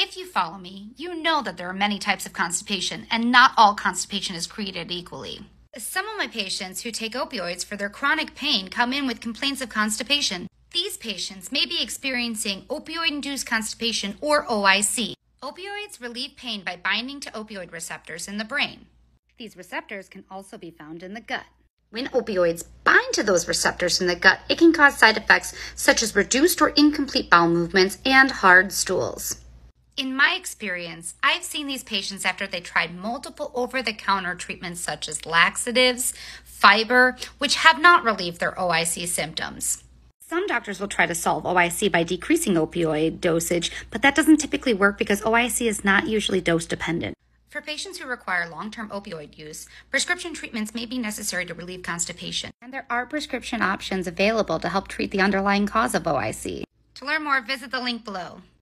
If you follow me, you know that there are many types of constipation, and not all constipation is created equally. Some of my patients who take opioids for their chronic pain come in with complaints of constipation. These patients may be experiencing opioid induced constipation or OIC. Opioids relieve pain by binding to opioid receptors in the brain. These receptors can also be found in the gut. When opioids bind to those receptors in the gut, it can cause side effects such as reduced or incomplete bowel movements and hard stools. In my experience, I've seen these patients after they tried multiple over the counter treatments such as laxatives, fiber, which have not relieved their OIC symptoms. Some doctors will try to solve OIC by decreasing opioid dosage, but that doesn't typically work because OIC is not usually dose dependent. For patients who require long term opioid use, prescription treatments may be necessary to relieve constipation, and there are prescription options available to help treat the underlying cause of OIC. To learn more, visit the link below.